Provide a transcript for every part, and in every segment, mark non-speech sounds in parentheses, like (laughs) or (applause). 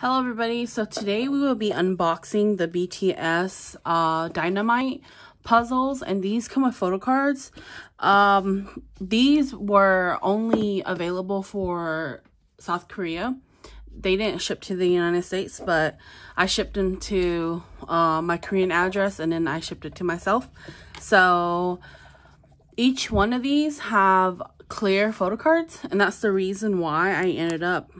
Hello everybody, so today we will be unboxing the BTS uh, Dynamite puzzles and these come with photo cards. Um, these were only available for South Korea. They didn't ship to the United States, but I shipped them to uh, my Korean address and then I shipped it to myself. So each one of these have clear photo cards and that's the reason why I ended up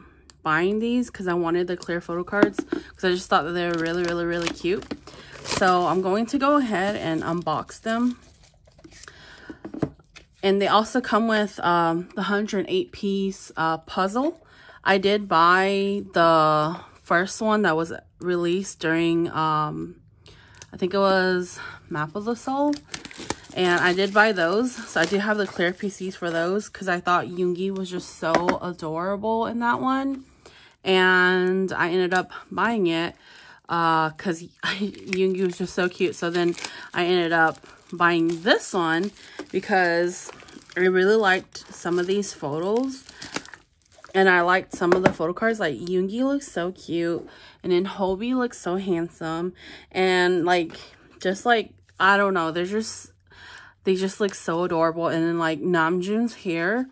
buying these because I wanted the clear photo cards because I just thought that they were really, really, really cute. So I'm going to go ahead and unbox them. And they also come with um, the 108 piece uh, puzzle. I did buy the first one that was released during, um, I think it was Map of the Soul. And I did buy those. So I do have the clear PCs for those because I thought Yoongi was just so adorable in that one and I ended up buying it uh because uh, (laughs) Yoongi was just so cute. So then I ended up buying this one because I really liked some of these photos. And I liked some of the photo cards. Like, Yoongi looks so cute. And then Hobi looks so handsome. And, like, just, like, I don't know. They're just, they just look so adorable. And then, like, Namjoon's hair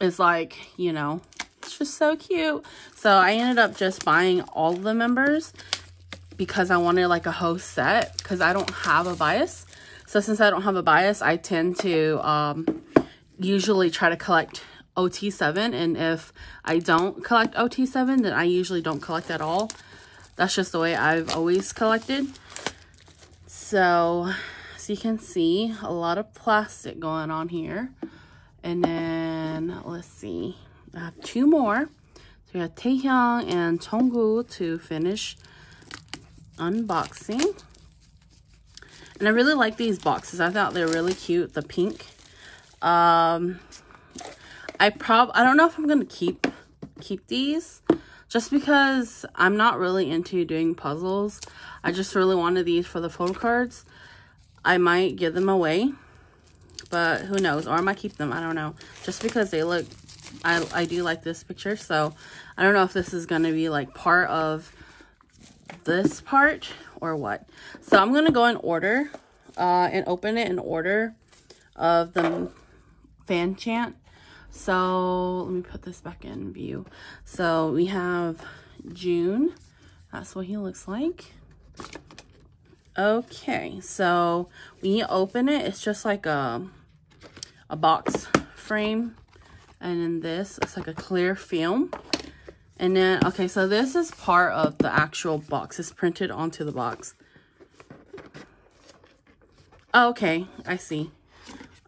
is, like, you know, it's just so cute. So I ended up just buying all the members because I wanted like a whole set because I don't have a bias. So since I don't have a bias, I tend to um, usually try to collect OT7. And if I don't collect OT7, then I usually don't collect at all. That's just the way I've always collected. So, as you can see, a lot of plastic going on here. And then, let's see. I have two more. So we have Taehyung and Jungkook to finish unboxing. And I really like these boxes. I thought they're really cute, the pink. Um, I prob I don't know if I'm going to keep keep these just because I'm not really into doing puzzles. I just really wanted these for the photo cards. I might give them away, but who knows? Or I might keep them. I don't know. Just because they look I, I do like this picture. So I don't know if this is going to be like part of this part or what. So I'm going to go in order uh, and open it in order of the fan chant. So let me put this back in view. So we have Joon. That's what he looks like. Okay, so when you open it, it's just like a, a box frame and then this, it's like a clear film. And then, okay, so this is part of the actual box. It's printed onto the box. Oh, okay, I see.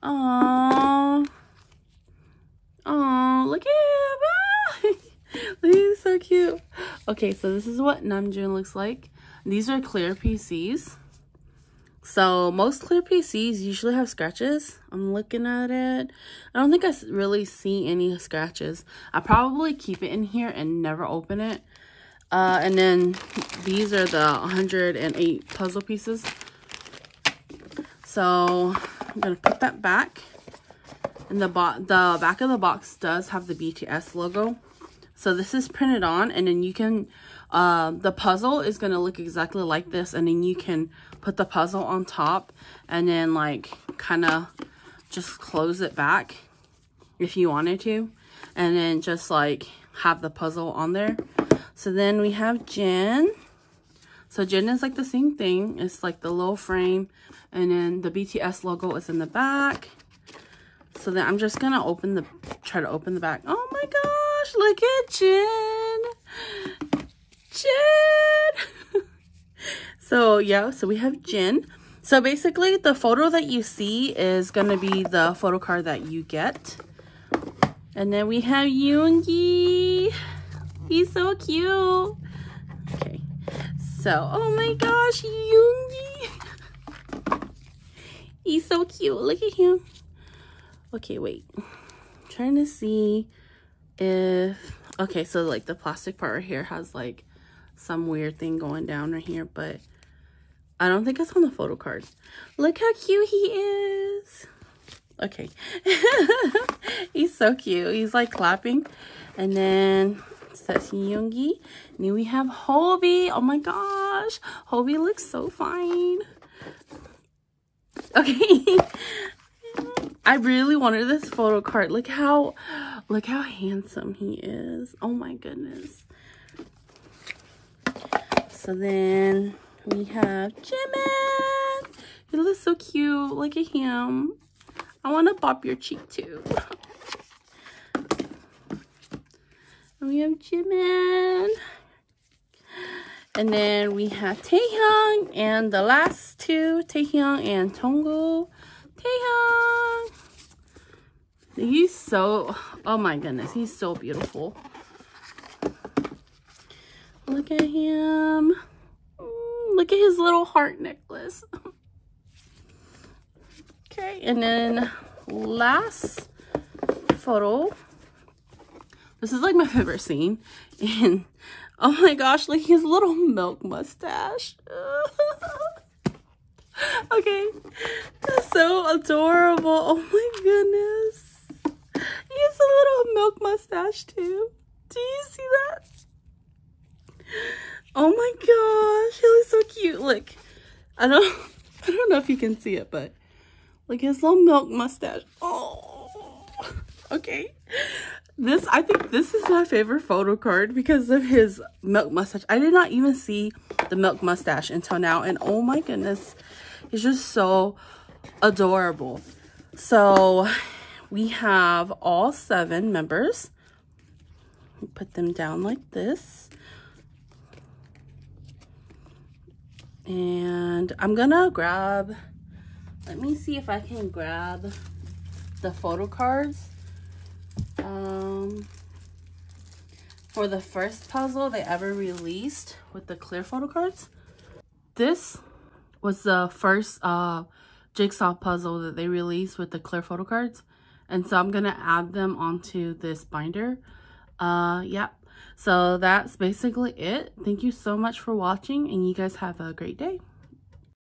Oh, oh, look at him. He's (laughs) so cute. Okay, so this is what Namjoon looks like. These are clear PCs. So most clear PCs usually have scratches. I'm looking at it. I don't think I really see any scratches. I probably keep it in here and never open it. Uh, and then these are the 108 puzzle pieces. So I'm going to put that back. And the, the back of the box does have the BTS logo. So this is printed on and then you can, uh, the puzzle is going to look exactly like this and then you can put the puzzle on top and then like kind of just close it back if you wanted to and then just like have the puzzle on there. So then we have Jin. So Jin is like the same thing. It's like the low frame and then the BTS logo is in the back. So then I'm just gonna open the, try to open the back. Oh my gosh, look at Jin. Jin. (laughs) so yeah, so we have Jin. So basically the photo that you see is gonna be the photo card that you get. And then we have Yoongi. He's so cute. Okay. So, oh my gosh, Yoongi. (laughs) He's so cute. Look at him. Okay, wait. I'm trying to see if... Okay, so like the plastic part right here has like some weird thing going down right here, but I don't think it's on the photo card. Look how cute he is. Okay. (laughs) He's so cute. He's like clapping. And then that's Yoongi. Then we have Hobi. Oh my gosh. Hobi looks so fine. Okay. (laughs) I really wanted this photo card. Look how, look how handsome he is. Oh my goodness. So then we have Jimin. He looks so cute. Look at him. I want to pop your cheek too. And we have Jimin. And then we have Taehyung and the last two, Taehyung and Jungkook. Taehyung. He's so, oh my goodness, he's so beautiful. Look at him. Mm, look at his little heart necklace. okay, and then last photo. This is like my favorite scene. And oh my gosh, like his little milk mustache. (laughs) okay, so adorable. Oh my goodness. He has a little milk mustache too. Do you see that? Oh my gosh, he looks so cute. Look, I don't, (laughs) I don't know if you can see it, but like his little milk mustache. Oh, okay. This, I think this is my favorite photo card because of his milk mustache. I did not even see the milk mustache until now. And oh my goodness, he's just so adorable. So we have all seven members. Put them down like this. And I'm gonna grab, let me see if I can grab the photo cards. Um, for the first puzzle they ever released with the clear photo cards. This was the first uh, jigsaw puzzle that they released with the clear photo cards. And so I'm to add them onto this binder. Uh, yeah. So that's basically it. Thank you so much for watching and you guys have a great day.